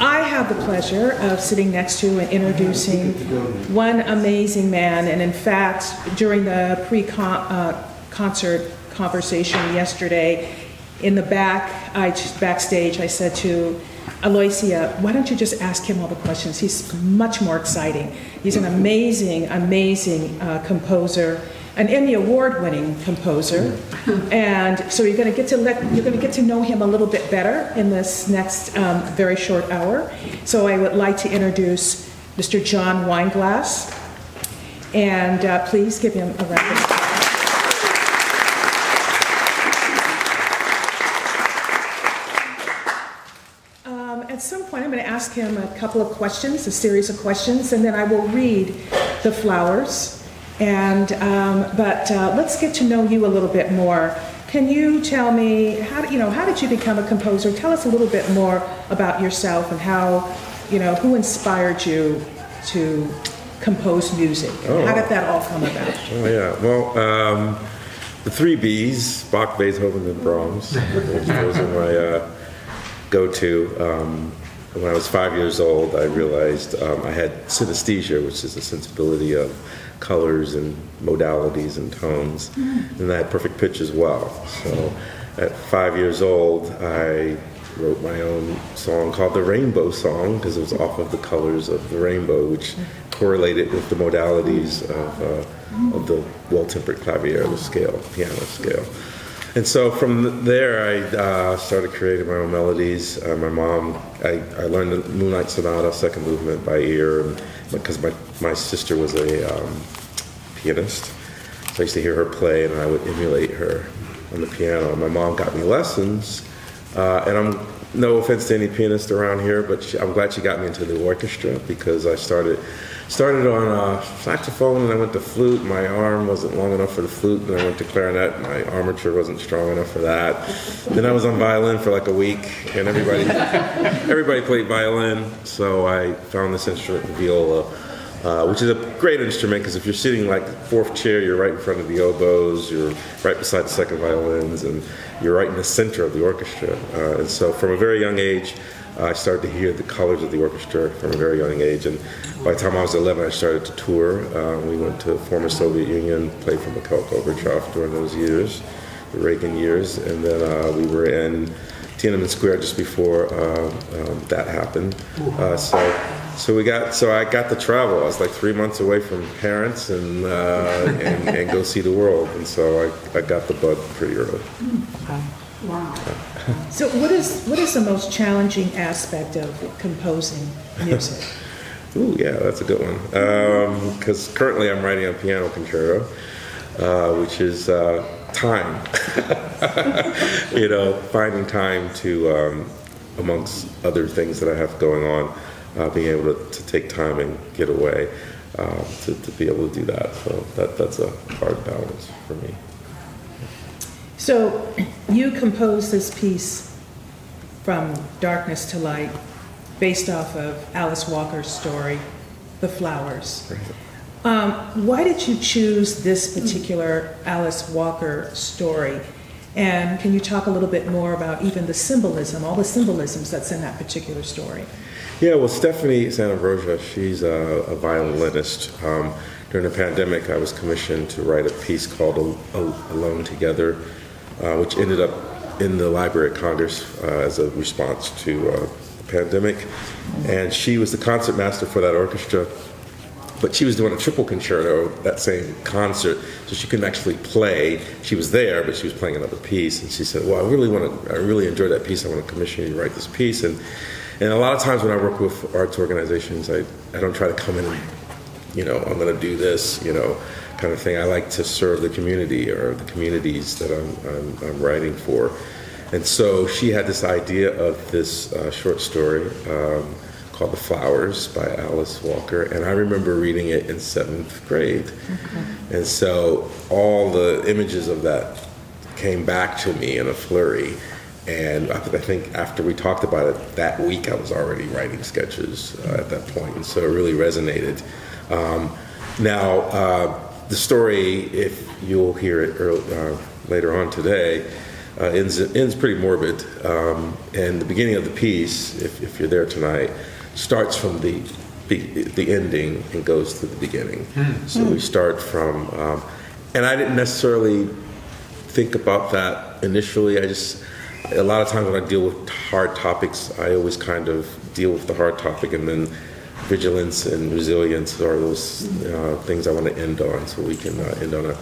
I have the pleasure of sitting next to and introducing one amazing man, and in fact, during the pre-concert conversation yesterday, in the back, I backstage, I said to Aloysia, why don't you just ask him all the questions? He's much more exciting. He's an amazing, amazing uh, composer an Emmy Award-winning composer, and so you're going to get to let you're going to get to know him a little bit better in this next um, very short hour. So I would like to introduce Mr. John Wineglass, and uh, please give him a round of applause. Um, at some point, I'm going to ask him a couple of questions, a series of questions, and then I will read the flowers and um, but uh, let's get to know you a little bit more. Can you tell me how you know how did you become a composer? Tell us a little bit more about yourself and how you know who inspired you to compose music. Oh, how did that all come about? Oh yeah, well. Um, the three B's, Bach, Beethoven, and Brahms. Those are my uh, go-to. Um, when I was five years old, I realized um, I had synesthesia, which is a sensibility of colors and modalities and tones, mm. and I had perfect pitch as well. So at five years old, I wrote my own song called the Rainbow Song because it was off of the colors of the rainbow, which correlated with the modalities of, uh, of the well-tempered clavier, the scale, piano scale. And so from there, I uh, started creating my own melodies. Uh, my mom, I, I learned the Moonlight Sonata, second movement by ear, because my, my sister was a um, pianist. So I used to hear her play and I would emulate her on the piano. My mom got me lessons, uh, and I'm no offense to any pianist around here, but she, I'm glad she got me into the orchestra because I started started on uh, saxophone and I went to flute. My arm wasn't long enough for the flute, and I went to clarinet. My armature wasn't strong enough for that. Then I was on violin for like a week, and everybody everybody played violin, so I found this instrument, the viola. Uh, which is a great instrument because if you're sitting like fourth chair, you're right in front of the oboes, you're right beside the second violins, and you're right in the center of the orchestra. Uh, and so, from a very young age, uh, I started to hear the colors of the orchestra from a very young age. And by the time I was 11, I started to tour. Uh, we went to former Soviet Union, played for Mikhail Gorbachev during those years, the Reagan years, and then uh, we were in Tiananmen Square just before uh, um, that happened. Uh, so so we got so I got to travel. I was like three months away from parents and uh, and, and, go see the world, and so I, I got the bug pretty early. Wow. so what is what is the most challenging aspect of composing music? Ooh, yeah, that's a good one. Because um, currently I'm writing a piano concerto, uh, which is uh, time. you know, finding time to, um, amongst other things that I have going on, uh, being able to, to, take time and get away uh, to, to, be able to do that. So that, that's a hard balance for me. So you composed this piece from darkness to light based off of Alice Walker's story, The Flowers. Um, why did you choose this particular Alice Walker story? And can you talk a little bit more about even the symbolism, all the symbolisms that's in that particular story? Yeah, well, Stephanie Santarosa, she's a, a violinist. Um, during the pandemic, I was commissioned to write a piece called Alone Together, uh, which ended up in the Library of Congress uh, as a response to uh, the pandemic. And she was the concert master for that orchestra. But she was doing a triple concerto that same concert, so she couldn't actually play. She was there, but she was playing another piece. And she said, "Well, I really want to. I really enjoyed that piece. I want to commission you to write this piece." And and a lot of times when I work with arts organizations, I, I don't try to come in and, you know, I'm going to do this, you know, kind of thing. I like to serve the community or the communities that I'm, I'm, I'm writing for. And so she had this idea of this uh, short story um, called The Flowers by Alice Walker. And I remember reading it in seventh grade. Okay. And so all the images of that came back to me in a flurry. And I think after we talked about it that week, I was already writing sketches uh, at that point, and so it really resonated. Um, now, uh, the story, if you'll hear it early, uh, later on today, uh, ends, ends pretty morbid. Um, and the beginning of the piece, if, if you're there tonight, starts from the, the, the ending and goes to the beginning. So we start from, um, and I didn't necessarily think about that initially. I just, a lot of times when I deal with hard topics, I always kind of deal with the hard topic and then vigilance and resilience are those uh, things I want to end on so we can uh, end on a,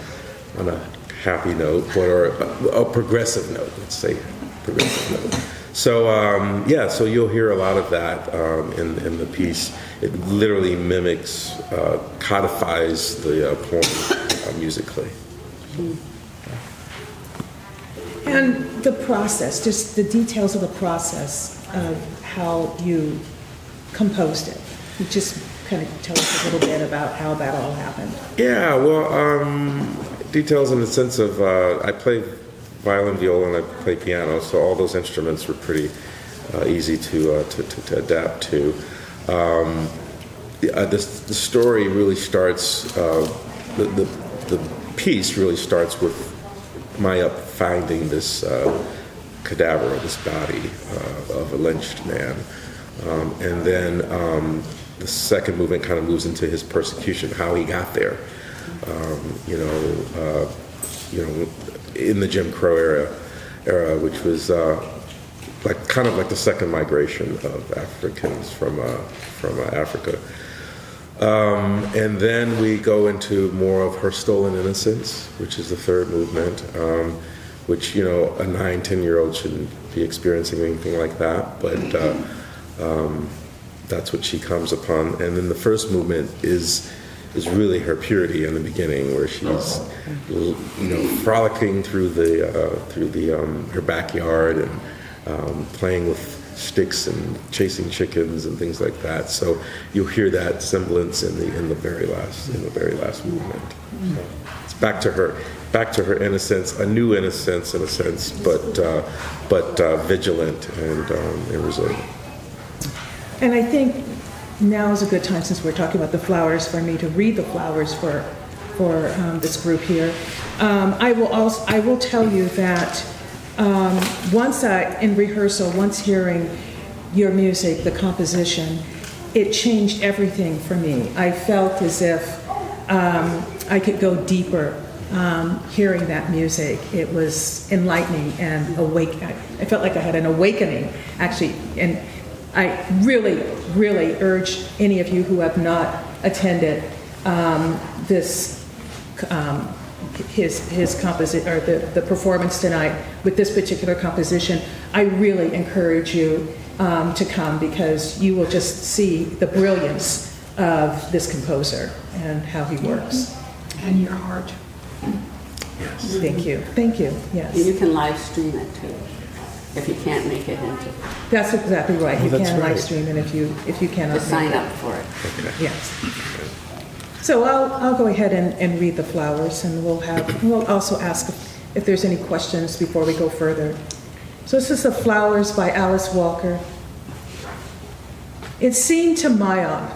on a happy note but or a, a progressive note, let's say progressive note. So um, yeah, so you'll hear a lot of that um, in, in the piece. It literally mimics, uh, codifies the uh, poem uh, musically. And the process, just the details of the process of how you composed it. Just kind of tell us a little bit about how that all happened. Yeah, well, um, details in the sense of uh, I play violin, viola, and I play piano, so all those instruments were pretty uh, easy to, uh, to, to, to adapt to. Um, the, the story really starts, uh, the, the, the piece really starts with Myop finding this uh, cadaver, this body uh, of a lynched man. Um, and then um, the second movement kind of moves into his persecution, how he got there. Um, you know, uh, you know, in the Jim Crow era, era, which was like kind of like the second migration of Africans from from Africa. Um, and then we go into more of her stolen innocence, which is the third movement, um, which you know a nine, ten year old shouldn't be experiencing anything like that, but uh, um, that's what she comes upon. And then the first movement is is really her purity in the beginning, where she's you know frolicking through the uh, through the um, her backyard and um, playing with sticks and chasing chickens and things like that. So you'll hear that semblance in the in the very last in the very last movement. So it's back to her, back to her innocence, a new innocence in a sense, but uh, but uh, vigilant and, um, and resilient. And I think now is a good time, since we're talking about the flowers, for me to read the flowers for, for um, this group here. Um, I will also, I will tell you that um, once I, in rehearsal, once hearing your music, the composition, it changed everything for me. I felt as if um, I could go deeper um, hearing that music. It was enlightening and awake. I, felt like I had an awakening, actually, and I really, really urge any of you who have not attended um, this, um, his, his composition, or the, the performance tonight with this particular composition, I really encourage you um, to come because you will just see the brilliance of this composer and how he works. And your heart. Yes. Thank you. Thank you. And Yes. you can live stream it too, if you can't make it into, That's exactly right. You Oh, that's can live stream it if you, if you cannot. to sign make it. up for it. Yes. So I'll, I'll go ahead and, and read the flowers, and we'll have, we'll also ask if there's any questions before we go further. So this is the Flowers by Alice Walker. It seemed to Myop,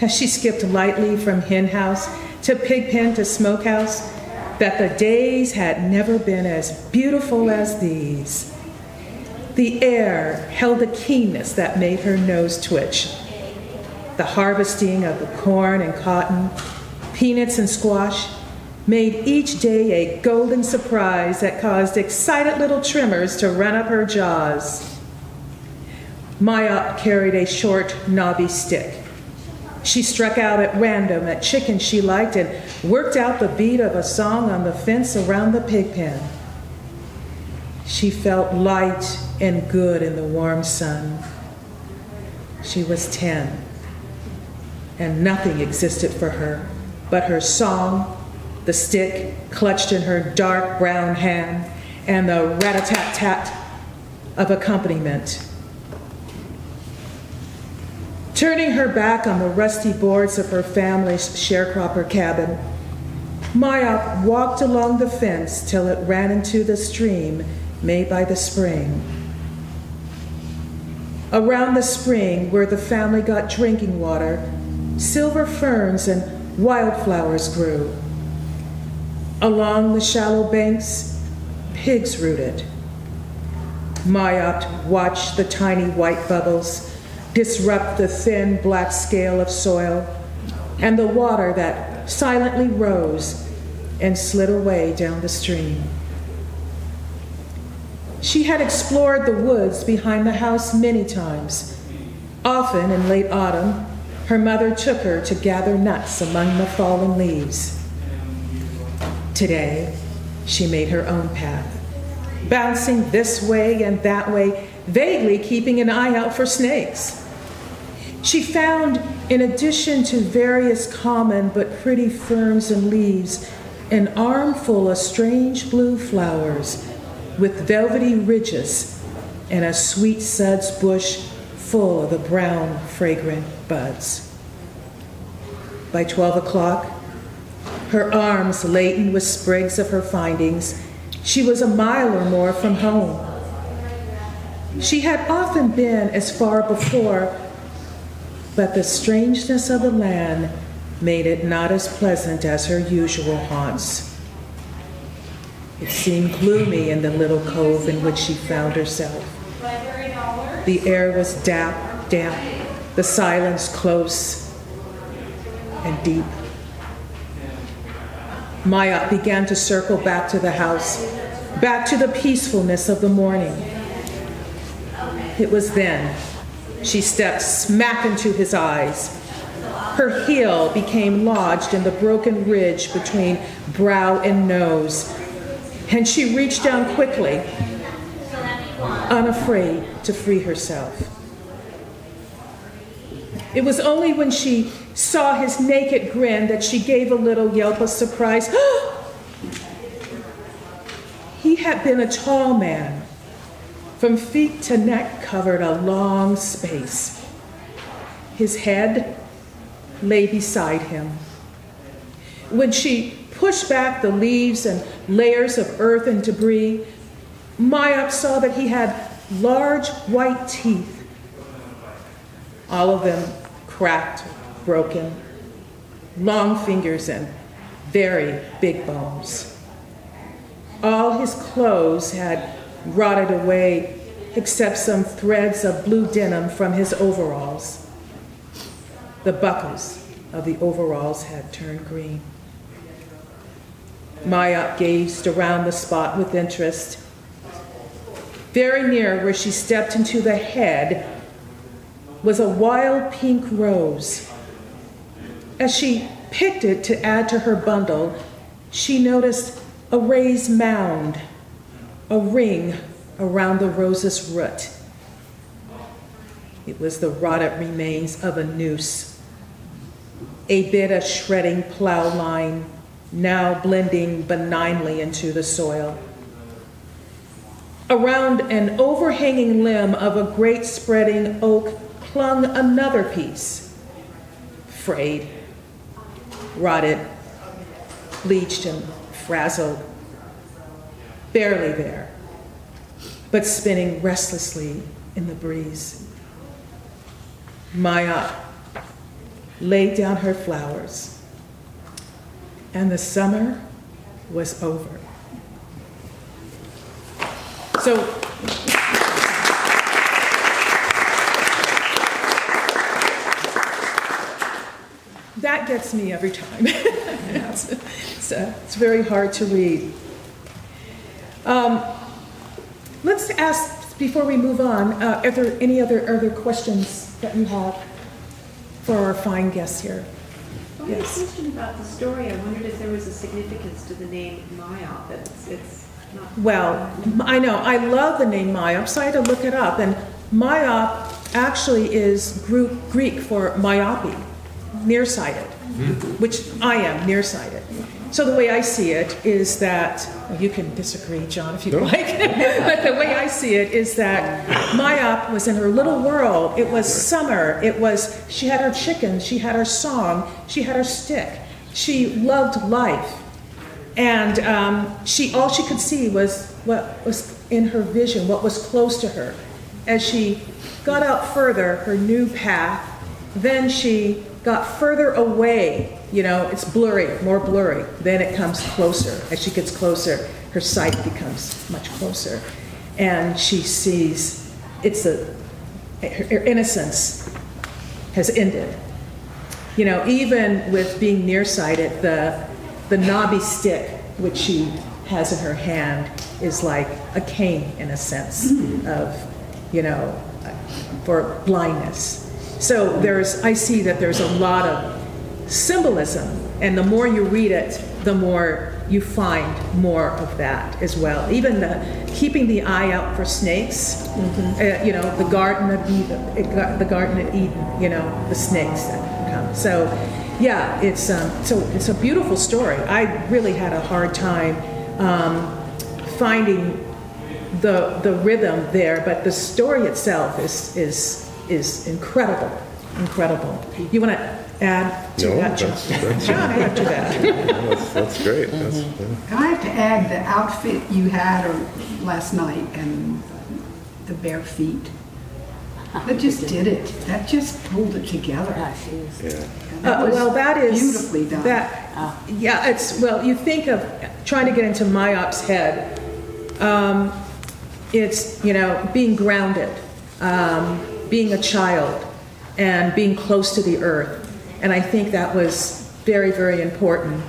as she skipped lightly from hen house to pig pen to smokehouse, that the days had never been as beautiful as these. The air held a keenness that made her nose twitch the harvesting of the corn and cotton, peanuts and squash, made each day a golden surprise that caused excited little tremors to run up her jaws. Myop carried a short, knobby stick. She struck out at random at chickens she liked and worked out the beat of a song on the fence around the pig pen. She felt light and good in the warm sun. She was 10 and nothing existed for her but her song, the stick clutched in her dark brown hand, and the rat a tat tat of accompaniment. Turning her back on the rusty boards of her family's sharecropper cabin, Myop walked along the fence till it ran into the stream made by the spring. Around the spring, where the family got drinking water, silver ferns and wildflowers grew. Along the shallow banks, pigs rooted, Myop watched the tiny white bubbles disrupt the thin black scale of soil and the water that silently rose and slid away down the stream. She had explored the woods behind the house many times. Often in late autumn, her mother took her to gather nuts among the fallen leaves. Today, she made her own path, bouncing this way and that way, vaguely keeping an eye out for snakes. She found, in addition to various common but pretty ferns and leaves, an armful of strange blue flowers with velvety ridges and a sweet suds bush full of the brown, fragrant buds. By 12 o'clock, her arms laden with sprigs of her findings, she was a mile or more from home. She had often been as far before, but the strangeness of the land made it not as pleasant as her usual haunts. It seemed gloomy in the little cove in which she found herself. The air was damp, damp, the silence close and deep. Myop began to circle back to the house, back to the peacefulness of the morning. It was then she stepped smack into his eyes. Her heel became lodged in the broken ridge between brow and nose, and she reached down quickly, unafraid to free herself. It was only when she saw his naked grin that she gave a little yelp of surprise. he had been a tall man, from feet to neck covered a long space. His head lay beside him. When she pushed back the leaves and layers of earth and debris, Myop saw that he had large white teeth, all of them cracked, broken, long fingers, and very big bones. All his clothes had rotted away except some threads of blue denim from his overalls. The buckles of the overalls had turned green. Myop gazed around the spot with interest. Very near where she stepped into the head was a wild pink rose. As she picked it to add to her bundle, she noticed a raised mound, a ring around the rose's root. It was the rotted remains of a noose, a bit of shredding plow line now blending benignly into the soil. Around an overhanging limb of a great spreading oak clung another piece, frayed, rotted, bleached, and frazzled, barely there, but spinning restlessly in the breeze. Myop laid down her flowers and the summer was over. So, that gets me every time. it's, it's, uh, it's, very hard to read. Um, let's ask, before we move on, uh, are there any other, other questions that you have for our fine guests here? I had a question about the story. I wondered if there was a significance to the name Myop. It's, it's not. Well, I know. I love the name Myop, so I had to look it up. And Myop actually is Greek for myopy, nearsighted, which I am nearsighted. So the way I see it is that you can disagree, John, if you no. like, but the way I see it is that Myop was in her little world. It was summer. It was she had her chickens, she had her song, she had her stick. She loved life, and um, she all she could see was what was in her vision, what was close to her. As she got out further, her new path, then she got further away you know, it's blurry, more blurry. Then it comes closer. As she gets closer, her sight becomes much closer. and she sees it's a, her innocence has ended. You know, even with being nearsighted, the, the knobby stick, which she has in her hand, is like a cane in a sense of, you know, for blindness. So there's, I see that there's a lot of symbolism, and the more you read it, the more you find more of that as well. Even the keeping the eye out for snakes, uh, you know, the Garden of Eden, the Garden of Eden, you know, the snakes that come. So, yeah, it's um, so it's a beautiful story. I really had a hard time um, finding the the rhythm there, but the story itself is is is incredible, incredible. You want to add to No, that, John? that's- that's- John, add to that. That's, that's great. That's, yeah. I have to add the outfit you had or- last night and the bare feet. That just did it. That just pulled it together. Yeah, she is. yeah. That Uh, was well, that is Beautifully done. That, yeah, it's well. You think of trying to get into Myop's head. Um, it's you know being grounded, um, being a child, and being close to the earth. And I think that was very, very important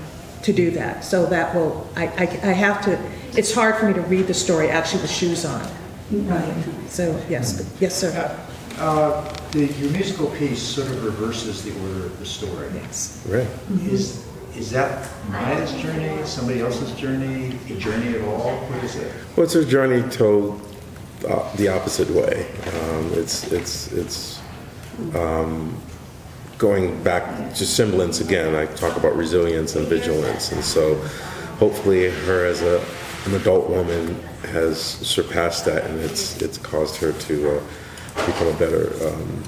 to do that. So that will. I, I, I have to. It's hard for me to read the story actually with shoes on. Right. So yes, yes, sir. Uh, the, your musical piece sort of reverses the order of the story. Yes. Right. Is, is that Maya's journey, somebody else's journey, a journey at all? What is it? Well, it's a journey told uh, the opposite way. Um, it's it's it's um, going back to semblance again. I talk about resilience and vigilance, and so hopefully, her as a an adult woman has surpassed that, and it's it's caused her to uh, become a better um,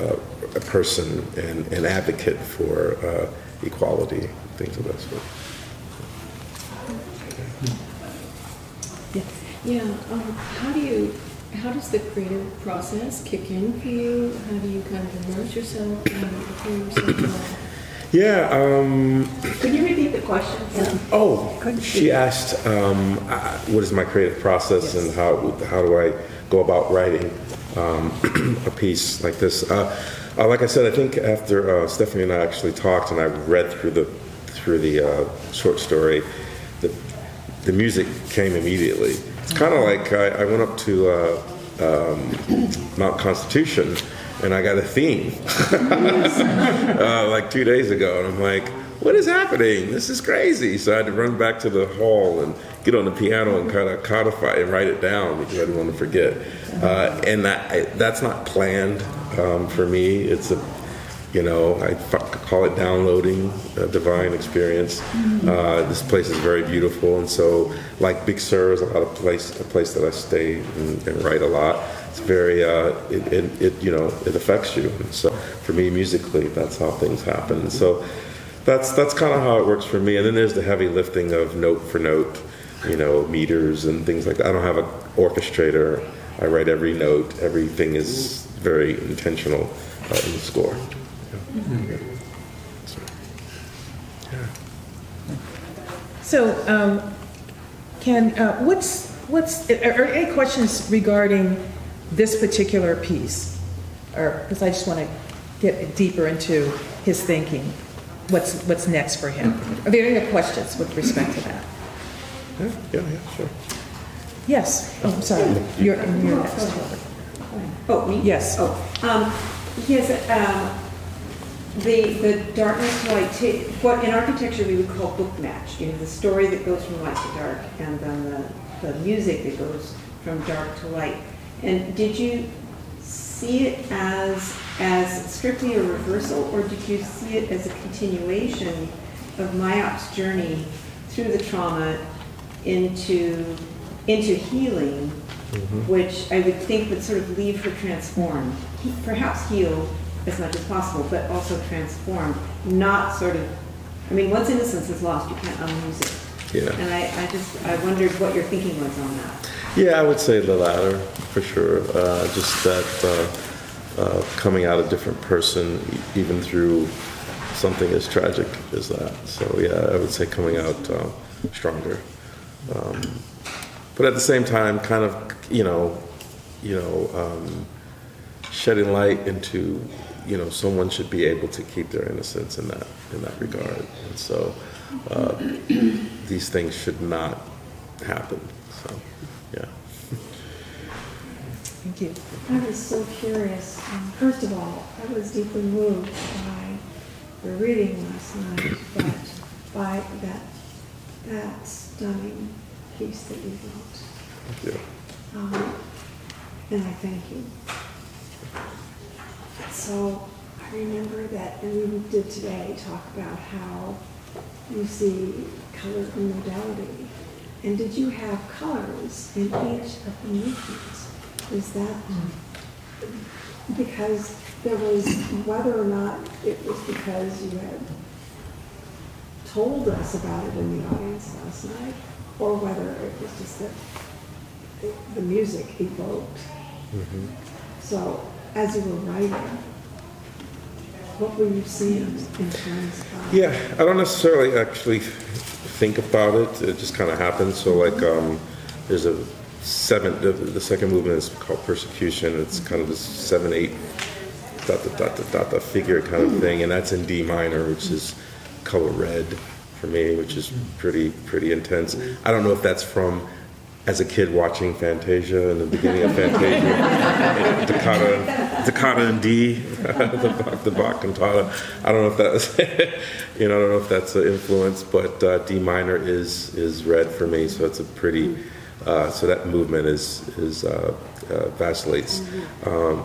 uh, a person and an advocate for uh, equality, things of that sort. Yeah, um, how do you, how does the creative process kick in for you? How do you kind of immerse yourself and prepare yourself? Yeah. Um, Could you repeat the question? Oh, she asked, um, uh, what is my creative process and how, how do I go about writing um, a piece like this? Uh, uh, like I said, I think after uh, Stephanie and I actually talked and I read through the through the uh, short story, the, the music came immediately. It's kind of like I, I went up to uh, um, Mount Constitution and I got a theme uh, like two days ago, and I'm like, what is happening? This is crazy. So I had to run back to the hall and get on the piano and kind of codify and write it down because I didn't want to forget. Uh, and that I, that's not planned um, for me. It's a you know, I f- call it downloading a divine experience. Uh, this place is very beautiful, and so, like Big Sur is a lot of place, a place that I stay and, and write a lot. It's very, uh, it, it, it, you know, it affects you. And so, for me, musically, that's how things happen. And so, that's that's kind of how it works for me. And then there's the heavy lifting of note for note, you know, meters and things like that. I don't have an orchestrator. I write every note. Everything is very intentional uh, in the score. So, um, Ken, uh, what's, what's, are are any questions regarding this particular piece? Or, because I just want to get deeper into his thinking, what's, what's next for him? Are there any questions with respect to that? Yeah, yeah, yeah, sure. Yes, oh, I'm sorry, you're, you're next. Oh, me? Yes. Oh, um, yes, um, the, the darkness to light, what in architecture we would call book match. You know, the story that goes from light to dark and then the, the music that goes from dark to light. And did you see it as, as strictly a reversal or did you see it as a continuation of Myop's journey through the trauma into, into healing mm-hmm. which I would think would sort of leave her transformed, perhaps healed as much as possible, but also transformed, not sort of, I mean, once innocence is lost, you can't unlose it. Yeah. And I, I just, I wondered what your thinking was on that. Yeah, I would say the latter for sure. Uh, just that uh, uh, coming out a different person, even through something as tragic as that. So yeah, I would say coming out uh, stronger. Um, but at the same time, kind of you know, you know, um, shedding light into, you know, someone should be able to keep their innocence in that in that regard. And so uh, these things should not happen. So, yeah. Thank you. I was so curious. Um, First of all, I was deeply moved by the reading last night, but by that, that stunning piece that you wrote. Thank you. Um, And I thank you. So I remember that, and we did today talk about how you see color and modality. And did you have colors in each of the movements? Is that because there was, whether or not it was because you had told us about it in the audience last night, or whether it was just that the music evoked. Mm-hmm. So as you were writing, what were you seeing in terms of? Yeah, I don't necessarily actually think about it. It just kind of happens. So like, um, there's a seven. The, the second movement is called persecution. It's kind of this seven eight dot dot dot dot dot, dot figure kind of thing, and that's in D minor, which is color red for me, which is pretty pretty intense. I don't know if that's from as a kid watching Fantasia in the beginning of Fantasia, Toccata, Toccata in D, the Bach, the Bach cantata. I don't know if that's, you know, I don't know if that's an influence, but uh, D minor is is red for me, so it's a pretty, uh, so that movement is is uh, uh, vacillates. Um,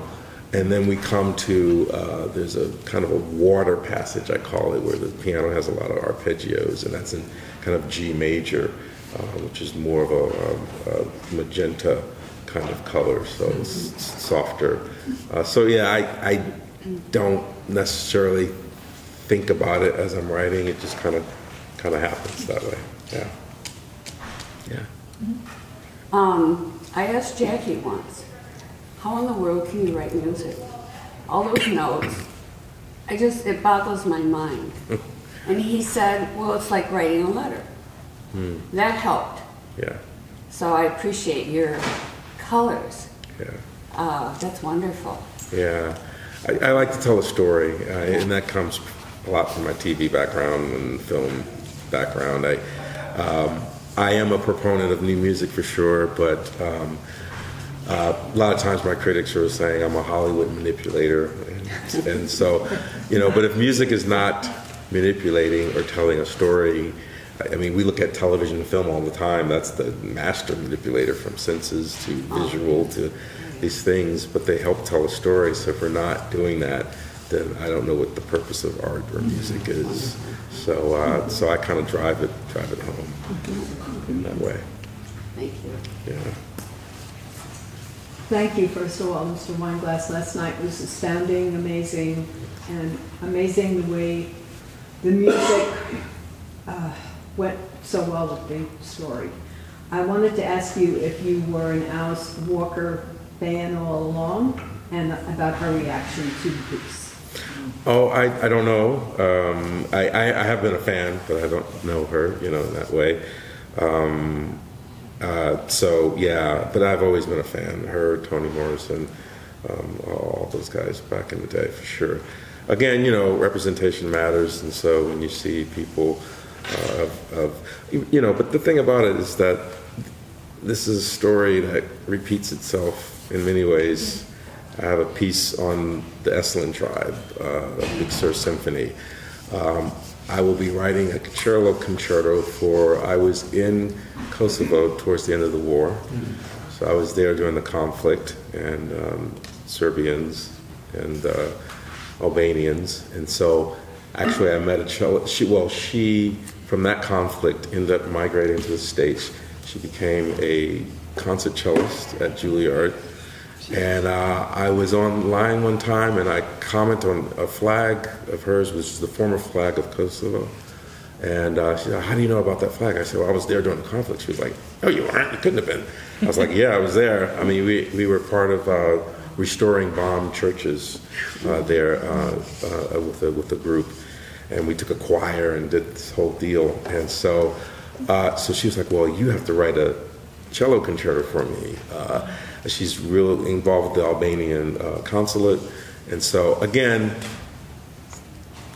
and then we come to uh, there's a kind of a water passage I call it, where the piano has a lot of arpeggios, and that's in kind of G major, uh, which is more of a, um, a magenta kind of color, so it's s- softer. Uh, so yeah, I, I don't necessarily think about it as I'm writing. It just kind of kind of happens that way. Yeah. Yeah. Um, I asked Jackie once, how in the world can you write music? All those notes, I just, it boggles my mind. And he said, well, it's like writing a letter. That helped. Yeah. So I appreciate your colors. Yeah. Uh, that's wonderful. Yeah, I, I like to tell a story, uh, and that comes a lot from my TV background and film background. I, um, I am a proponent of new music for sure, but um, uh, a lot of times my critics are saying I'm a Hollywood manipulator, and, and so, you know. But if music is not manipulating or telling a story, I- I mean, we look at television and film all the time. That's the master manipulator from senses to visual to these things, but they help tell a story. So if we're not doing that, then I don't know what the purpose of art or music is. So, uh, so I kind of drive it, drive it home in that way. Thank you. Yeah. Thank you, first of all, Mr. Wineglass. Last night was astounding, amazing, and amazing the way the music uh, went so well with the story. I wanted to ask you if you were an Alice Walker fan all along and about her reaction to the piece. Oh, I, I don't know. Um, I, I, I have been a fan, but I don't know her, you know, in that way. Um, uh, so yeah, but I've always been a fan. Her, Toni Morrison, um, all those guys back in the day for sure. Again, you know, representation matters, and so when you see people of, of, you know, but the thing about it is that this is a story that repeats itself in many ways. I have a piece on the Esselen tribe, uh, a Big Sur Symphony. Um, I will be writing a cello concerto for, I was in Kosovo towards the end of the war. So I was there during the conflict, and um, Serbians and uh, Albanians. And so actually, I met a cello. She, well, she, from that conflict, ended up migrating to the States. She became a concert cellist at Juilliard. And uh, I was online one time and I commented on a flag of hers, which is the former flag of Kosovo. And uh, she said, How do you know about that flag? I said, Well, I was there during the conflict. She was like, No, you weren't. You couldn't have been. I was like, Yeah, I was there. I mean, we, we were part of uh, restoring bombed churches uh, there uh, uh, with, the, with the group. And we took a choir and did this whole deal. And so, uh, so she was like, Well, you have to write a cello concerto for me. Uh, she's real involved with the Albanian uh, consulate, and so again,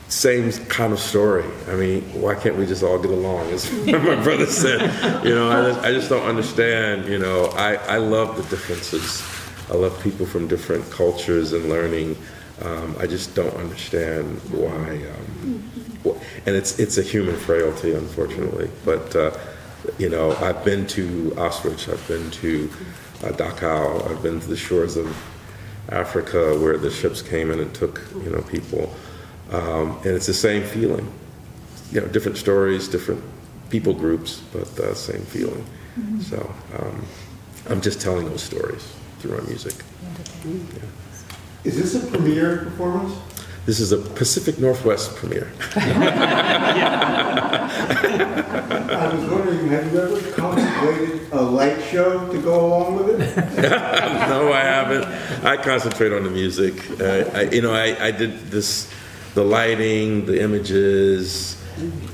same kind of story. I mean, why can't we just all get along? As my brother said, you know, I just, I just don't understand. You know, I, I love the differences. I love people from different cultures and learning. Um, I just don't understand why. Um, wh- and it's it's a human frailty, unfortunately. But uh, you know, I've been to Auschwitz. I've been to uh, Dachau. I've been to the shores of Africa where the ships came in and took you know people, um, and it's the same feeling. You know, different stories, different people groups, but uh, same feeling. So um, I'm just telling those stories through my music. Is this a premiere performance? This is a Pacific Northwest premiere. I was wondering, have you ever contemplated a light show to go along with it? no, I haven't. I concentrate on the music. Uh, I, you know, I, I did this, the lighting, the images.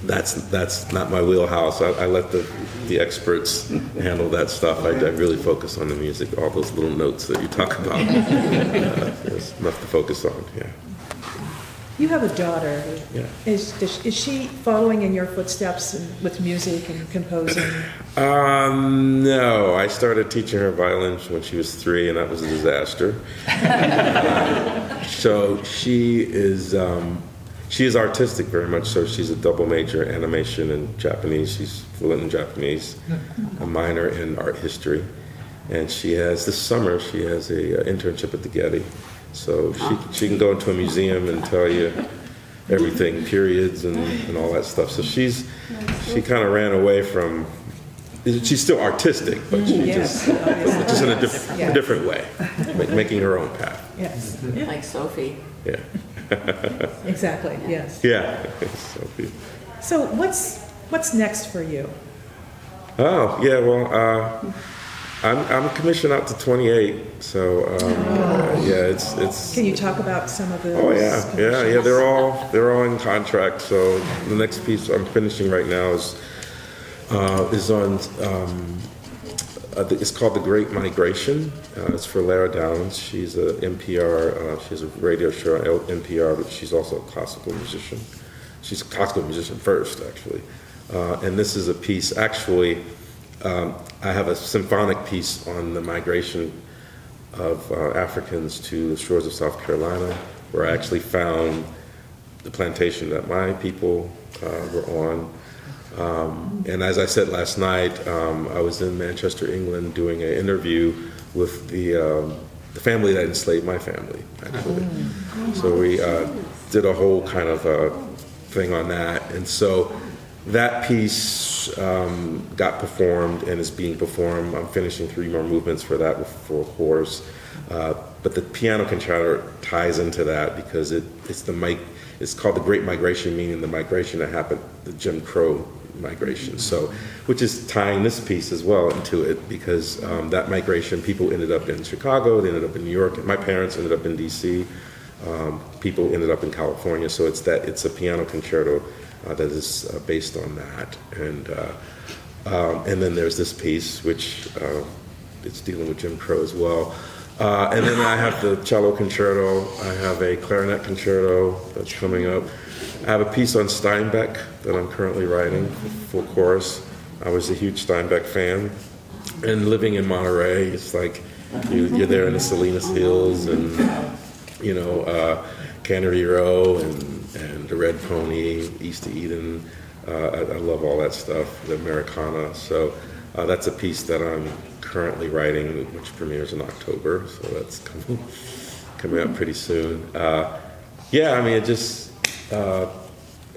That's that's not my wheelhouse. I, I let the the experts handle that stuff. I, I really focus on the music. All those little notes that you talk about. Uh, there's enough to focus on. Yeah. You have a daughter. Yeah. Is, is she following in your footsteps in- with music and composing? Um, no, I started teaching her violin when she was three, and that was a disaster. Uh, so she is um, she is artistic very much. So she's a double major, animation and Japanese. She's fluent in Japanese, a minor in art history, and she has this summer she has a uh, internship at the Getty. So she she can go into a museum and tell you everything, periods and, and all that stuff. So she's she kind of ran away from. She's still artistic, but she Yes, just just in a, diff- Yeah. different way, ma- making her own path. Yes, Like Sophie. Yeah, exactly, yes. yeah. So be- So what's, what's next for you? oh yeah, well, uh, I'm I'm commissioned out to 28, so um, yeah, it's it's. Can you talk about some of the? Oh yeah, yeah, yeah. They're all they're all in contract. So the next piece I'm finishing right now is uh, is on. Um, uh, it's called The Great Migration. Uh, it's for Lara Downs. She's a NPR. Uh, she has a radio show on NPR, but she's also a classical musician. She's a classical musician first, actually. Uh, and this is a piece. Actually, um, I have a symphonic piece on the migration of uh, Africans to the shores of South Carolina, where I actually found the plantation that my people uh, were on. Um, and as I said last night, um, I was in Manchester, England, doing an interview with the, um, the family that enslaved my family, actually. So we uh, did a whole kind of uh, thing on that. And so that piece um, got performed and is being performed. I'm finishing three more movements for that for horse. Uh, but the piano concerto ties into that because it, it's the mic. It's called the Great Migration, meaning the migration that happened, the Jim Crow migration. So, which is tying this piece as well into it because um, that migration, people ended up in Chicago, they ended up in New York. My parents ended up in D.C. Um, people ended up in California. So it's that it's a piano concerto uh, that is uh, based on that, and uh, um, and then there's this piece which uh, it's dealing with Jim Crow as well. Uh, and then I have the cello concerto. I have a clarinet concerto that's coming up. I have a piece on Steinbeck that I'm currently writing for chorus. I was a huge Steinbeck fan, and living in Monterey, it's like you, you're there in the Salinas Hills and you know, uh, Cannery Row and, and the Red Pony, East of Eden. Uh, I, I love all that stuff, the Americana. So uh, that's a piece that I'm currently writing, which premieres in October. So that's coming, coming up pretty soon. Uh, yeah, I mean, it just, uh,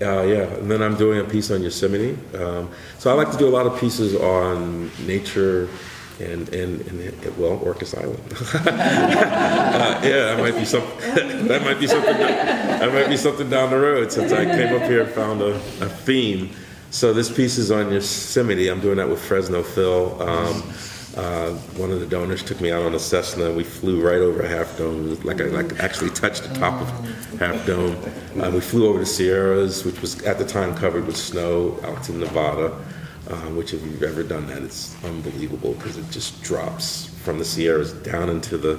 uh, yeah. And then I'm doing a piece on Yosemite. Um, so I like to do a lot of pieces on nature and, and, and well, Orcas Island. uh, yeah, that might be some. that might be something. That might be something down the road. Since I came up here and found a, a theme. So this piece is on Yosemite. I'm doing that with Fresno Phil. Um, uh, one of the donors took me out on a Cessna. We flew right over Half Dome, like I like actually touched the top of Half Dome. Uh, we flew over the Sierras, which was at the time covered with snow, out to Nevada. uh, which if you've ever done that, it's unbelievable because it just drops from the Sierras down into the,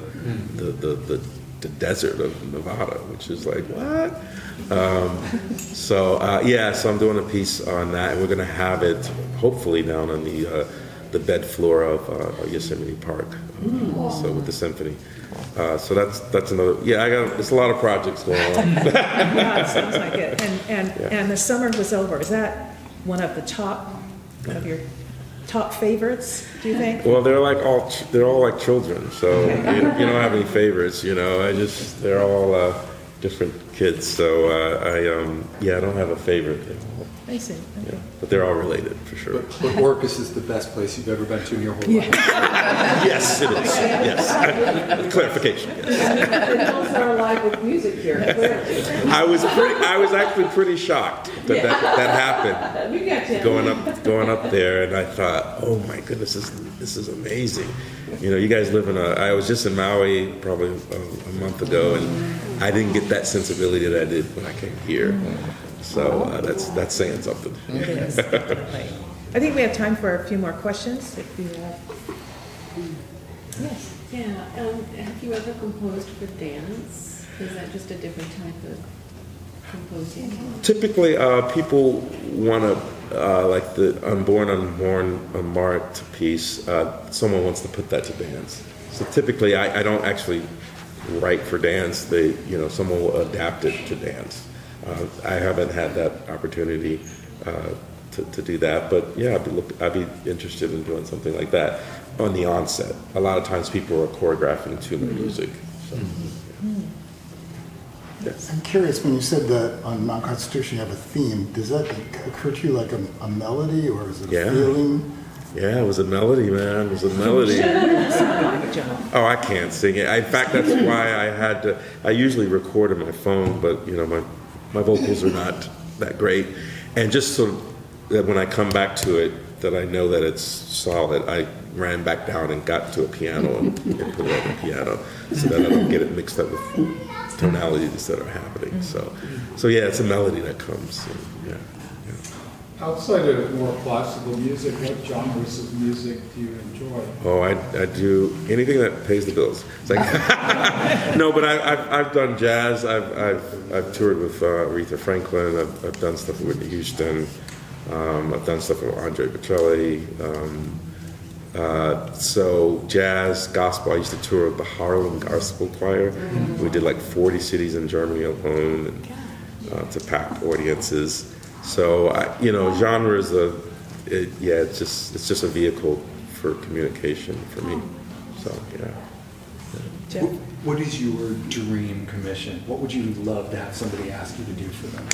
the, the, the, the desert of Nevada, which is like, what? Um, so, uh, yeah, so I'm doing a piece on that, and we're going to have it hopefully down on the, uh, the bed floor of uh, Yosemite Park, uh, so with the symphony. Uh, so that's that's another. Yeah, I got. It's a lot of projects going on. Yeah, it sounds like it. And, and, Yeah. and the summer was over. Is that one of the top, one of your top favorites, do you think? Well, they're like all ch- they're all like children, so you, you don't have any favorites. You know, I just they're all uh, different kids. So uh, I um, yeah, I don't have a favorite. They're I see, yeah, but they're all related for sure. But, but Orcas is the best place you've ever been to in your whole life. Yes, it is. Yes, clarification. Yes. And also are alive with music here. I was pretty. I was actually pretty shocked that that, that happened. You got Tim. going up going up there and I thought, oh my goodness, this is this is amazing. You know, you guys live in a. I was just in Maui probably a, a month ago, and I didn't get that sensibility that I did when I came here. So uh, that's that's saying something. It is, definitely. I think we have time for a few more questions, if you have. Yes. Yeah, um, have you ever composed for dance? Is that just a different type of composing? Typically, uh, people want to, uh, like the Unborn, Unborn, Unmarked piece, uh, someone wants to put that to dance. So typically, I, I don't actually write for dance. They, you know, someone will adapt it to dance. Uh, I haven't had that opportunity uh, to, to do that, but yeah, I'd be, look, I'd be interested in doing something like that on the onset. A lot of times, people are choreographing to my music. So, yes. I'm curious, when you said that on Mount Constitution you have a theme, does that occur to you like a, a melody or is it a Yeah. feeling? Yeah, it was a melody, man. It was a melody. Oh, I can't sing it. In fact, that's why I had to. I usually record on my phone, but you know, my my vocals are not that great. And just so that when I come back to it, that I know that it's solid. I ran back down and got to a piano and, and put it on the piano, so that I don't get it mixed up with tonalities that are happening. So, so yeah, it's a melody that comes. and, yeah, yeah. Outside of more classical music, what genres of music do you enjoy? Oh, I, I do anything that pays the bills. It's like no, but I, I've, I've done jazz. I've, I've, I've toured with uh, Aretha Franklin. I've, I've done stuff with Whitney Houston. Um, I've done stuff with Andre Bocelli. Um, uh, so jazz, gospel. I used to tour with the Harlem Gospel Choir. We did like 40 cities in Germany alone, and uh, to packed audiences. So I, you know, genre is a, it, yeah, it's just it's just a vehicle for communication for me. Oh. So yeah. Jeff? What- What is your dream commission? What would you love to have somebody ask you to do for them?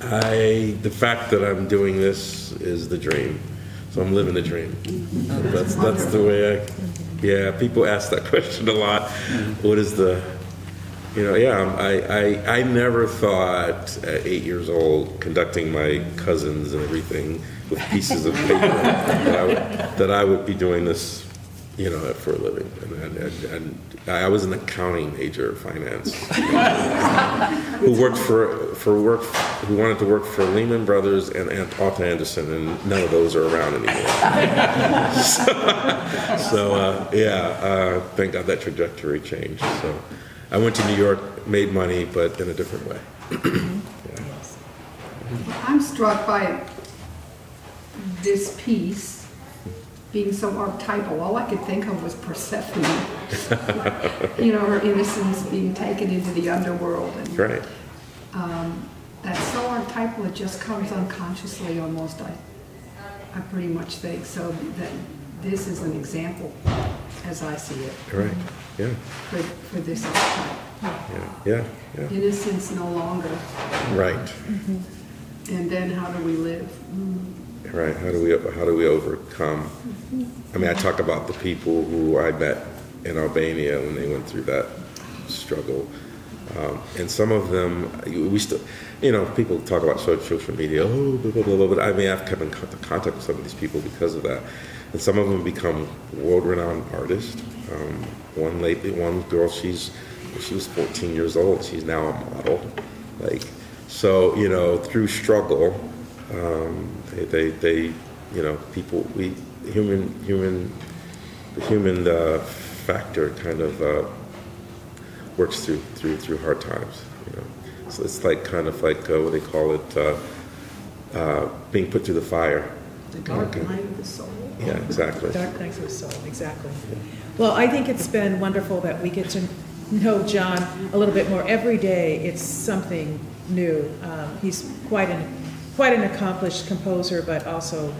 I the fact that I'm doing this is the dream. So I'm living the dream. Mm-hmm. That's that's the way I. Yeah, people ask that question a lot. What is the, you know? Yeah, I'm- I I I never thought at eight years old conducting my cousins and everything with pieces of paper that I would, that I would be doing this, you know, for a living. And, and, and, and I was an accounting major, finance who worked for for work who wanted to work for Lehman Brothers and Aunt Arthur Andersen, and none of those are around anymore. so so, uh, yeah, uh, thank God that trajectory changed. So I went to New York, made money, but in a different way. Yeah. I'm struck by this piece being so archetypal. All I could think of was Persephone. you know, her innocence being taken into the underworld. And, Right. um, that's so archetypal, it just comes unconsciously almost, I, I pretty much think. So that this is an example, as I see it, Right. Yeah. for, for this archetype. Yeah. Yeah. Yeah. Innocence no longer. Right. Mm-hmm. And then how do we live? Mm-hmm. Right. How do we how do we overcome? Mm-hmm. I mean, I talk about the people who I met in Albania when they went through that struggle, um, and some of them we still, you know, people talk about so- social media. Oh, blah blah blah. blah but I mean, I've kept in contact with some of these people because of that, and some of them become world-renowned artists. Um, one lately, one girl, she's she was 14 years old. She's now a model. Like, so you know, through struggle Um, they, they, they, you know, people, we, human, human, the human uh, factor kind of uh, works through, through, through hard times, you know. So it's like, kind of like, uh, what they call it, uh, uh, being put through the fire. The dark night of the soul. Yeah, exactly. Dark Nights of the Soul, exactly. Well, I think it's been wonderful that we get to know John a little bit more. Every day, it's something new. Um, He's quite an, quite an accomplished composer, but also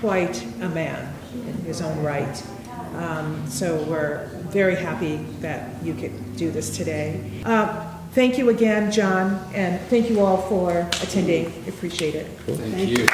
quite a man in his own right. Um, So we're very happy that you could do this today. Uh, Thank you again, John, and thank you all for attending. Appreciate it. Thank you.